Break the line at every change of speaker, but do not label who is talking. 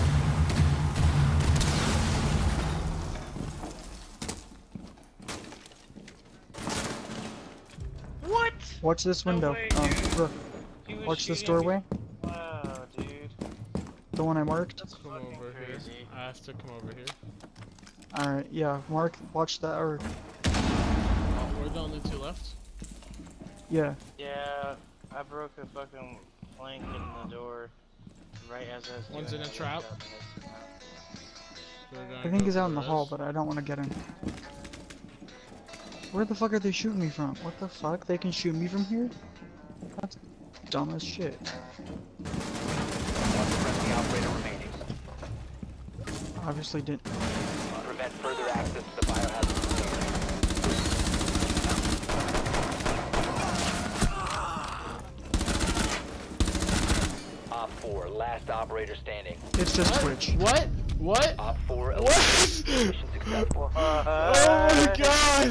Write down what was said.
fuck. What?
Watch this
No
window.
way,
um,
dude.
Rook,
He was
watch this
shooting at me-
doorway.
Wow, dude.
The one I marked.
That's
Come over
crazy.
here. I have to come over here.
Alright, yeah, Mark, watch that, or,
Oh, we're the only two left.
yeah.
Yeah, I broke a fucking plank in the door right as I
One's in a trap.
Yep.
So we're gonna
I think he's out in the hall, but I don't want to get him. Where the fuck are they shooting me from? What the fuck? They can shoot me from here? That's dumb as shit.
One friendly operator remaining.
Obviously didn't.
Prevent further access to the biohazard 4, last operator standing.
It's just
What?
Twitch.
What? What?
Op 4
What?
eliminated. Mission.
Oh my god!